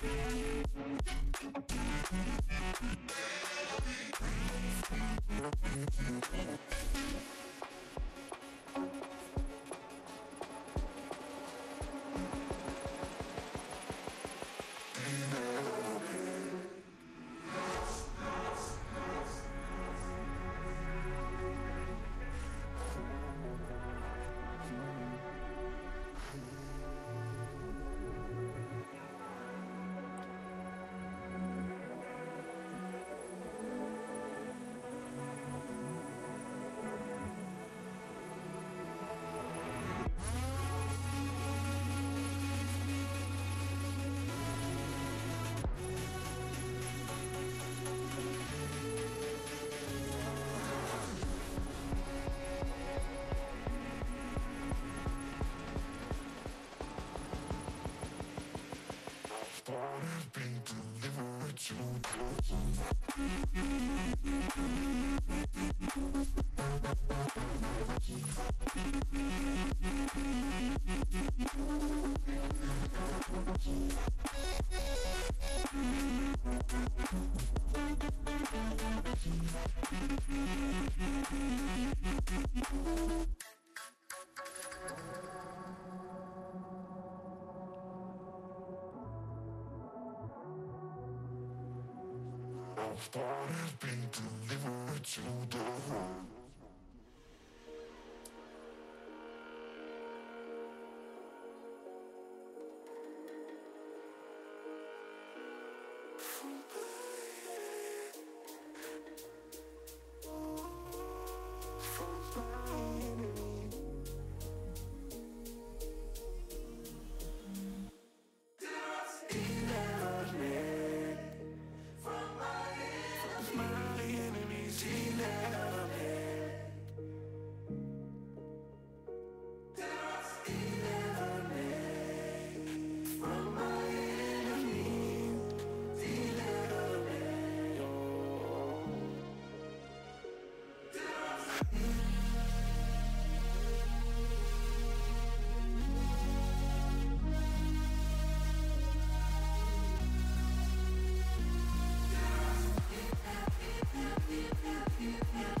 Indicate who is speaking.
Speaker 1: Yeah. body's been delivered to prison. Your it has been delivered to the world. give you